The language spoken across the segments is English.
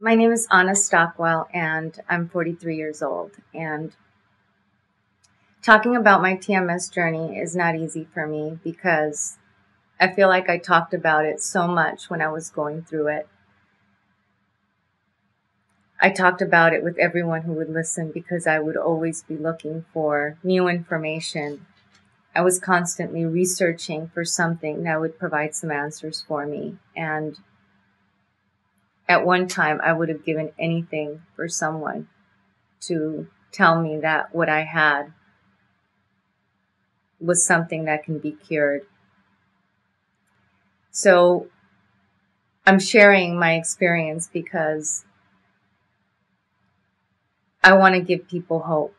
My name is Ana Stockwell, and I'm 43 years old. And talking about my TMS journey is not easy for me because I feel like I talked about it so much when I was going through it. I talked about it with everyone who would listen because I would always be looking for new information. I was constantly researching for something that would provide some answers for me. And at one time, I would have given anything for someone to tell me that what I had was something that can be cured. So I'm sharing my experience because I want to give people hope.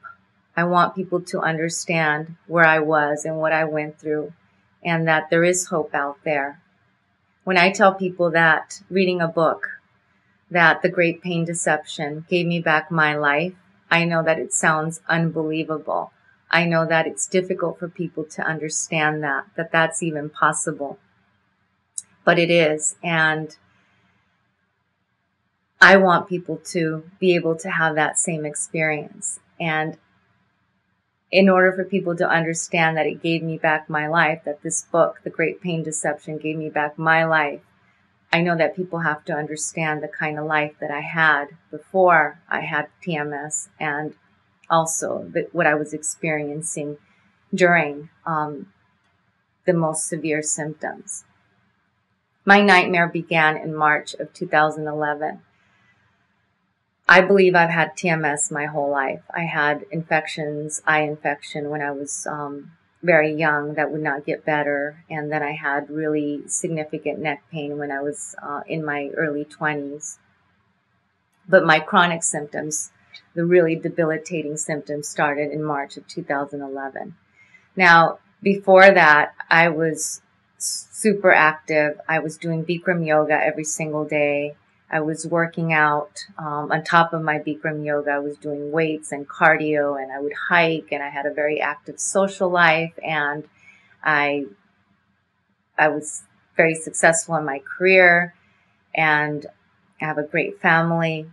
I want people to understand where I was and what I went through and that there is hope out there. When I tell people that reading a book that The Great Pain Deception gave me back my life, I know that it sounds unbelievable. I know that it's difficult for people to understand that, that that's even possible. But it is. And I want people to be able to have that same experience. And in order for people to understand that it gave me back my life, that this book, The Great Pain Deception, gave me back my life, I know that people have to understand the kind of life that I had before I had TMS and also the, what I was experiencing during um, the most severe symptoms. My nightmare began in March of 2011. I believe I've had TMS my whole life. I had infections, eye infection when I was um, very young that would not get better. And then I had really significant neck pain when I was uh, in my early 20s. But my chronic symptoms, the really debilitating symptoms, started in March of 2011. Now, before that, I was super active. I was doing Bikram yoga every single day. I was working out um, on top of my Bikram yoga. I was doing weights and cardio, and I would hike, and I had a very active social life, and I I was very successful in my career, and I have a great family.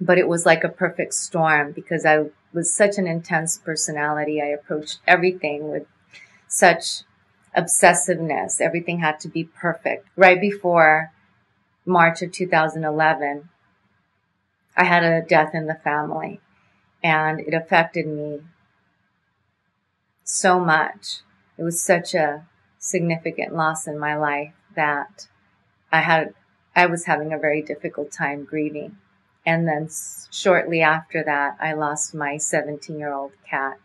But it was like a perfect storm because I was such an intense personality. I approached everything with such obsessiveness. Everything had to be perfect. Right before March of 2011, I had a death in the family and it affected me so much. It was such a significant loss in my life that I had, I was having a very difficult time grieving. And then shortly after that, I lost my 17 year old cat,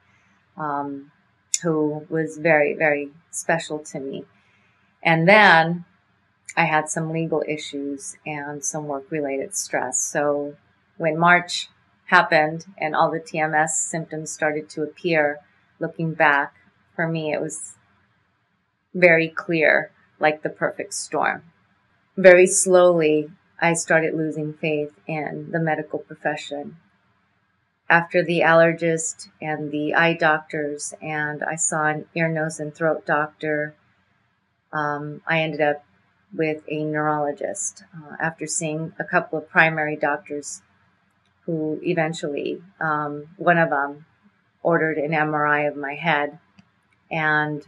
um, who was very, very special to me. And then I had some legal issues and some work related stress. So when March happened and all the TMS symptoms started to appear, looking back, for me, it was very clear, like the perfect storm. Very slowly, I started losing faith in the medical profession. After the allergist and the eye doctors, and I saw an ear, nose, and throat doctor, um, I ended up with a neurologist uh, after seeing a couple of primary doctors who eventually, um, one of them ordered an MRI of my head and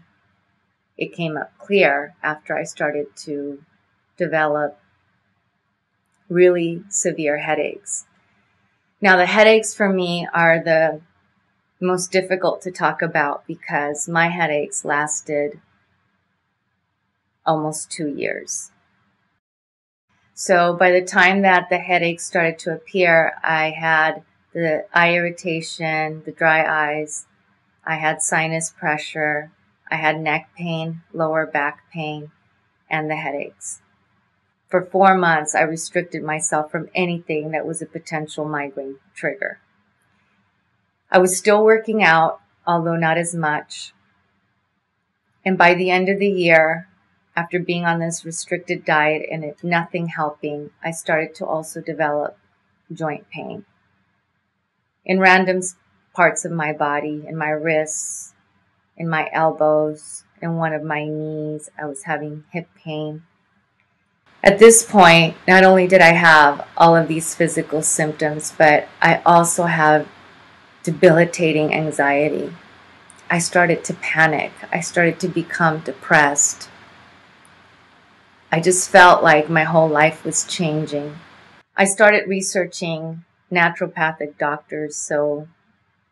it came up clear after I started to develop really severe headaches. Now, the headaches for me are the most difficult to talk about because my headaches lasted almost two years. So by the time that the headaches started to appear, I had the eye irritation, the dry eyes, I had sinus pressure, I had neck pain, lower back pain, and the headaches. For four months, I restricted myself from anything that was a potential migraine trigger. I was still working out, although not as much. And by the end of the year, after being on this restricted diet and it nothing helping, I started to also develop joint pain in random parts of my body, in my wrists, in my elbows, in one of my knees. I was having hip pain. At this point, not only did I have all of these physical symptoms, but I also have debilitating anxiety. I started to panic. I started to become depressed. I just felt like my whole life was changing. I started researching naturopathic doctors, so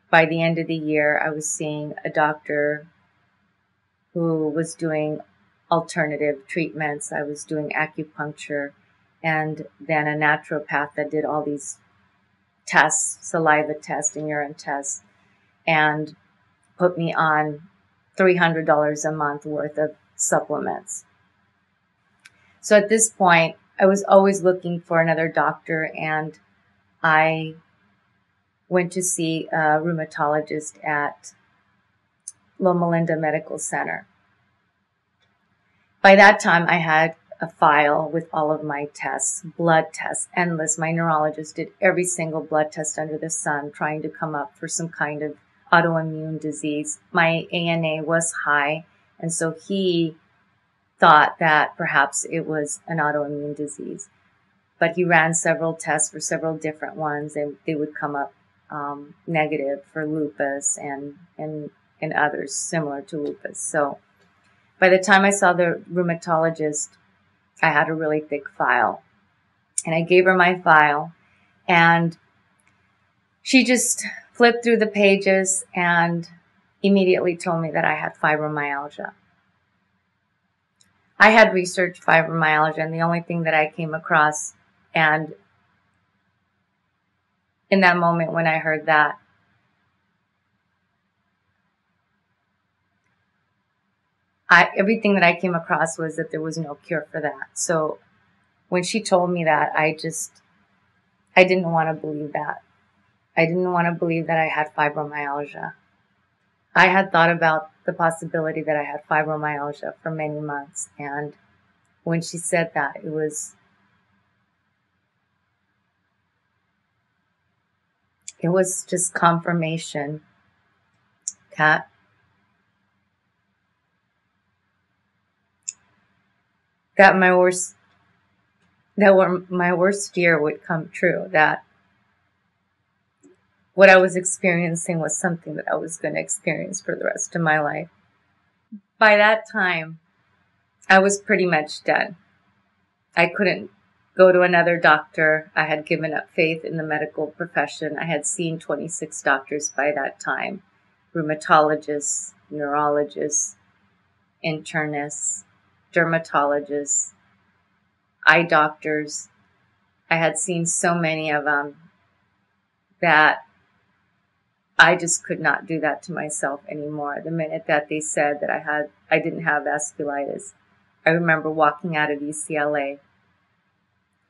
by the end of the year, I was seeing a doctor who was doing alternative treatments. I was doing acupuncture and then a naturopath that did all these tests, saliva tests and urine tests, and put me on $300 a month worth of supplements. So at this point, I was always looking for another doctor and I went to see a rheumatologist at Loma Linda Medical Center. By that time, I had a file with all of my tests, blood tests, endless. My neurologist did every single blood test under the sun, trying to come up for some kind of autoimmune disease. My ANA was high, and so he thought that perhaps it was an autoimmune disease. But he ran several tests for several different ones, and they would come up um, negative for lupus and and and others similar to lupus. So by the time I saw the rheumatologist, I had a really thick file, and I gave her my file, and she just flipped through the pages and immediately told me that I had fibromyalgia. I had researched fibromyalgia, and the only thing that I came across, and in that moment when I heard that, I, everything that I came across was that there was no cure for that. So when she told me that, I just, I didn't want to believe that. I didn't want to believe that I had fibromyalgia. I had thought about the possibility that I had fibromyalgia for many months. And when she said that, it was, it was just confirmation that that my worst that were my worst fear would come true that what I was experiencing was something that I was going to experience for the rest of my life. By that time, I was pretty much dead. I couldn't go to another doctor. I had given up faith in the medical profession. I had seen 26 doctors by that time rheumatologists, neurologists, internists, dermatologists, eye doctors. I had seen so many of them that I just could not do that to myself anymore. The minute that they said that I had, I didn't have vasculitis, I remember walking out of UCLA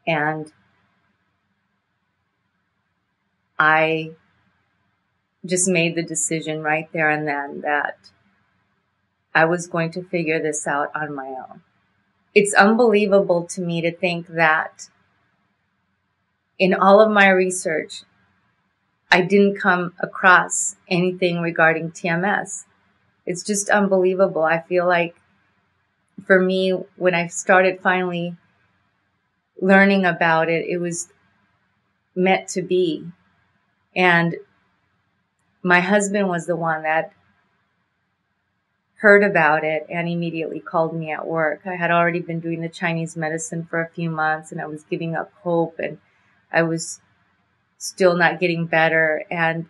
and I just made the decision right there and then that I was going to figure this out on my own. It's unbelievable to me to think that in all of my research, I didn't come across anything regarding TMS. It's just unbelievable. I feel like for me, when I started finally learning about it, it was meant to be. And my husband was the one that heard about it and immediately called me at work. I had already been doing the Chinese medicine for a few months and I was giving up hope and I was still not getting better. And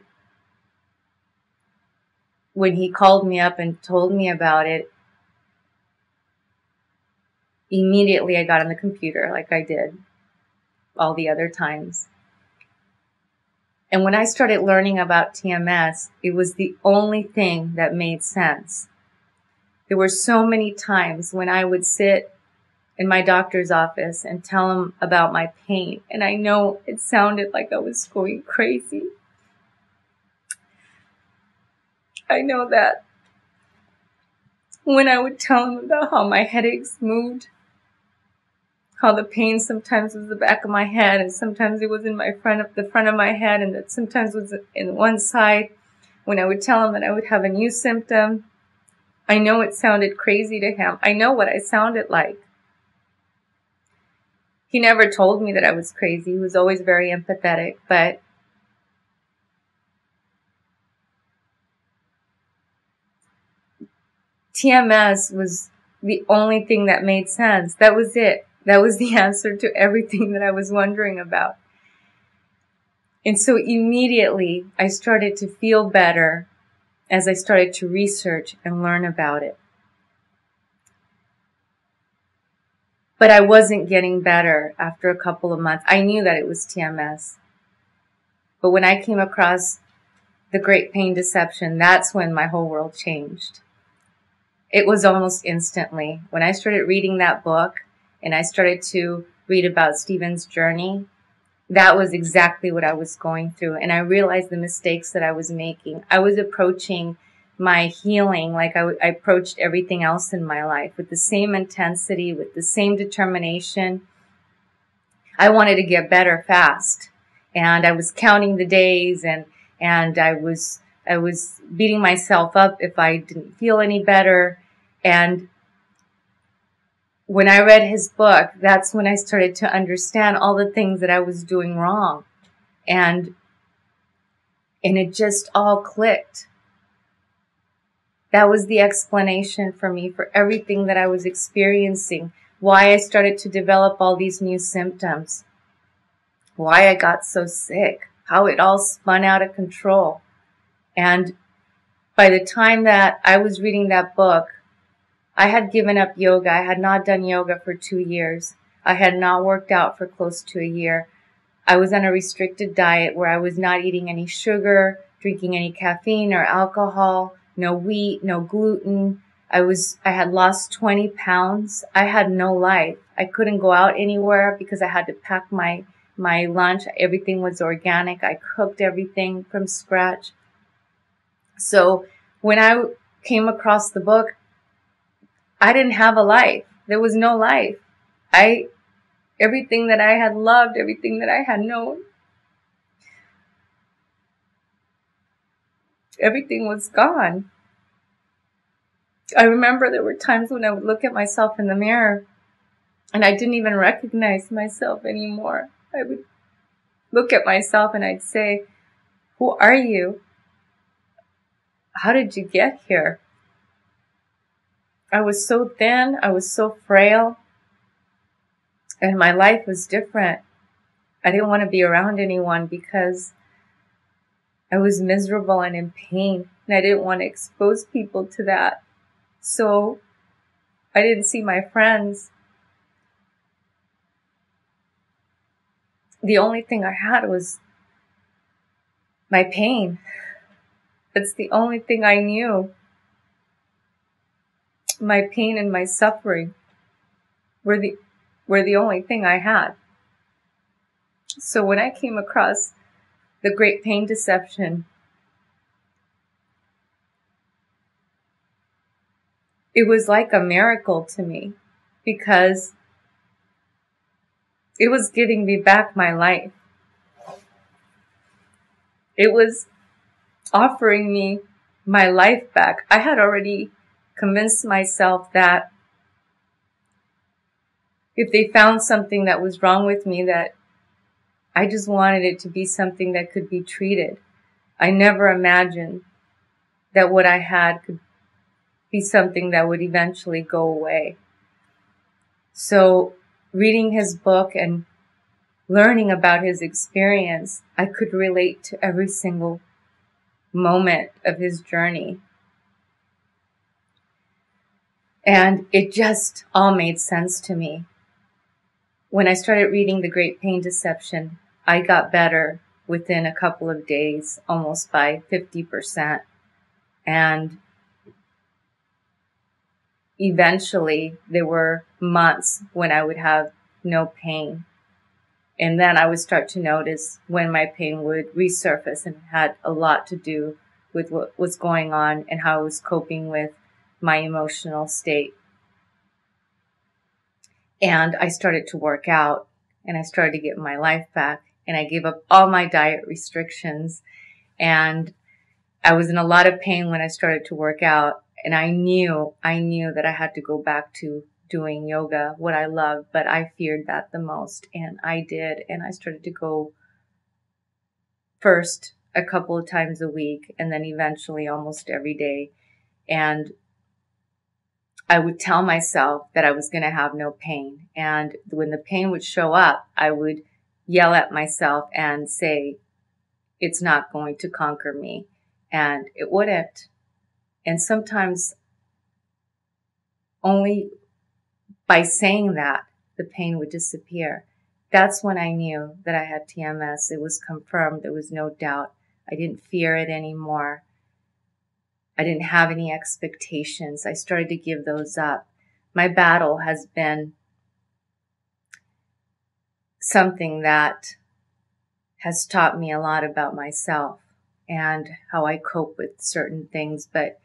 when he called me up and told me about it, immediately I got on the computer like I did all the other times. And when I started learning about TMS, it was the only thing that made sense. There were so many times when I would sit in my doctor's office and tell him about my pain. And I know it sounded like I was going crazy. I know that when I would tell him about how my headaches moved, how the pain sometimes was the back of my head and sometimes it was in my front of the front of my head and that sometimes was in one side. When I would tell him that I would have a new symptom, I know it sounded crazy to him. I know what I sounded like. He never told me that I was crazy. He was always very empathetic, but TMS was the only thing that made sense. That was it. That was the answer to everything that I was wondering about. And so immediately I started to feel better as I started to research and learn about it. But I wasn't getting better after a couple of months. I knew that it was TMS. But when I came across the Great Pain Deception, that's when my whole world changed. It was almost instantly. When I started reading that book and I started to read about Steven's journey, that was exactly what I was going through. And I realized the mistakes that I was making. I was approaching my healing like I, I approached everything else in my life with the same intensity, with the same determination. I wanted to get better fast. And I was counting the days and, and I was, I was beating myself up if I didn't feel any better. And when I read his book, that's when I started to understand all the things that I was doing wrong. And, and it just all clicked. That was the explanation for me for everything that I was experiencing, why I started to develop all these new symptoms, why I got so sick, how it all spun out of control. And by the time that I was reading that book, I had given up yoga. I had not done yoga for two years. I had not worked out for close to a year. I was on a restricted diet where I was not eating any sugar, drinking any caffeine or alcohol, no wheat, no gluten. I was, I had lost 20 pounds. I had no life. I couldn't go out anywhere because I had to pack my, my lunch. Everything was organic. I cooked everything from scratch. So when I came across the book, I didn't have a life. There was no life. I, everything that I had loved, everything that I had known, everything was gone. I remember there were times when I would look at myself in the mirror and I didn't even recognize myself anymore. I would look at myself and I'd say, who are you? How did you get here? I was so thin. I was so frail. And my life was different. I didn't want to be around anyone because I was miserable and in pain. And I didn't want to expose people to that. So I didn't see my friends. The only thing I had was my pain. That's the only thing I knew my pain and my suffering were the, were the only thing I had. So when I came across the great pain deception, it was like a miracle to me because it was giving me back my life. It was offering me my life back. I had already convinced myself that if they found something that was wrong with me, that I just wanted it to be something that could be treated. I never imagined that what I had could be something that would eventually go away. So reading his book and learning about his experience, I could relate to every single moment of his journey. And it just all made sense to me. When I started reading The Great Pain Deception, I got better within a couple of days, almost by 50%. And eventually there were months when I would have no pain. And then I would start to notice when my pain would resurface and had a lot to do with what was going on and how I was coping with my emotional state. And I started to work out and I started to get my life back and I gave up all my diet restrictions and I was in a lot of pain when I started to work out and I knew, I knew that I had to go back to doing yoga, what I loved, but I feared that the most. And I did. And I started to go first a couple of times a week and then eventually almost every day. And I would tell myself that I was going to have no pain. And when the pain would show up, I would yell at myself and say, it's not going to conquer me. And it wouldn't. And sometimes only by saying that, the pain would disappear. That's when I knew that I had TMS. It was confirmed. There was no doubt. I didn't fear it anymore. I didn't have any expectations. I started to give those up. My battle has been something that has taught me a lot about myself and how I cope with certain things. But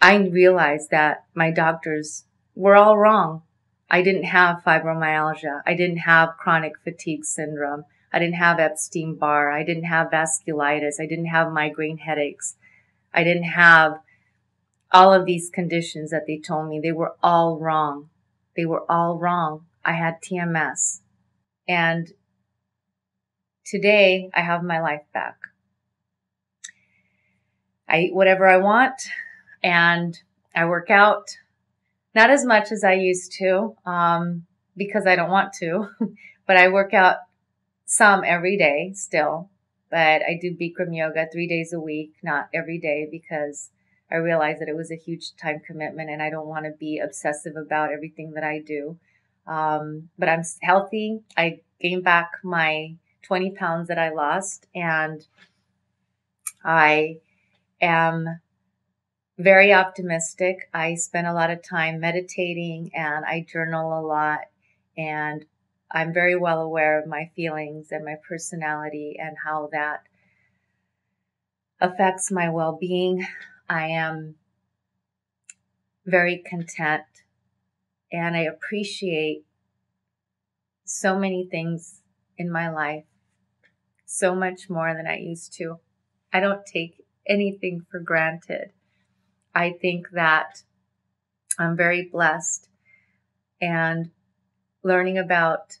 I realized that my doctors were all wrong. I didn't have fibromyalgia. I didn't have chronic fatigue syndrome. I didn't have Epstein Barr. I didn't have vasculitis. I didn't have migraine headaches. I didn't have all of these conditions that they told me. They were all wrong. They were all wrong. I had TMS. And today I have my life back. I eat whatever I want and I work out. Not as much as I used to, um, because I don't want to, but I work out some every day still. But I do Bikram yoga three days a week, not every day because I realized that it was a huge time commitment and I don't want to be obsessive about everything that I do. Um, but I'm healthy. I gained back my 20 pounds that I lost and I am very optimistic. I spend a lot of time meditating and I journal a lot and I'm very well aware of my feelings and my personality and how that affects my well-being. I am very content and I appreciate so many things in my life so much more than I used to. I don't take anything for granted. I think that I'm very blessed and learning about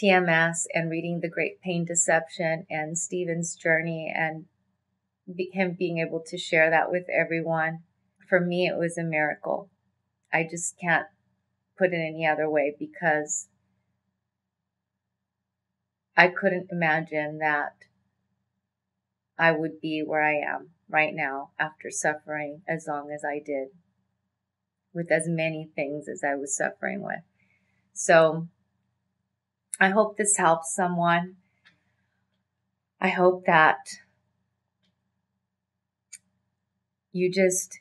TMS and reading The Great Pain Deception and Steven's journey and be, him being able to share that with everyone. For me, it was a miracle. I just can't put it any other way because I couldn't imagine that I would be where I am right now after suffering as long as I did with as many things as I was suffering with. So I hope this helps someone. I hope that you just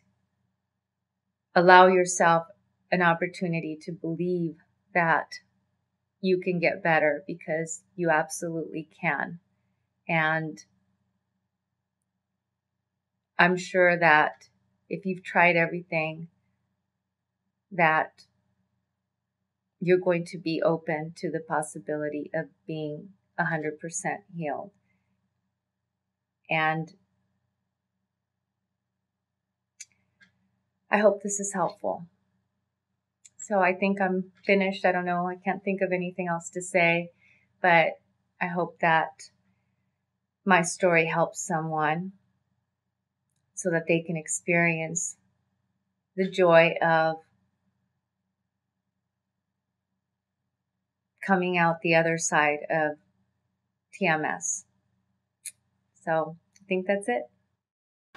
allow yourself an opportunity to believe that you can get better because you absolutely can. And I'm sure that if you've tried everything, that you're going to be open to the possibility of being 100% healed. And I hope this is helpful. So I think I'm finished. I don't know. I can't think of anything else to say, but I hope that my story helps someone so that they can experience the joy of coming out the other side of TMS. So I think that's it.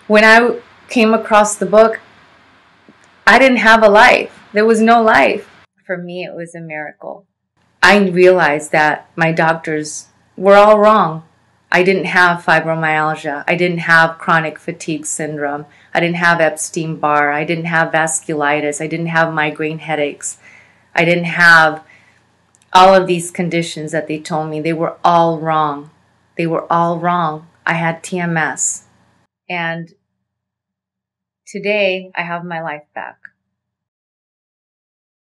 When I came across the book, I didn't have a life. There was no life. For me, it was a miracle. I realized that my doctors were all wrong. I didn't have fibromyalgia. I didn't have chronic fatigue syndrome. I didn't have Epstein Barr. I didn't have vasculitis. I didn't have migraine headaches. I didn't have all of these conditions that they told me. They were all wrong. They were all wrong. I had TMS. And today I have my life back.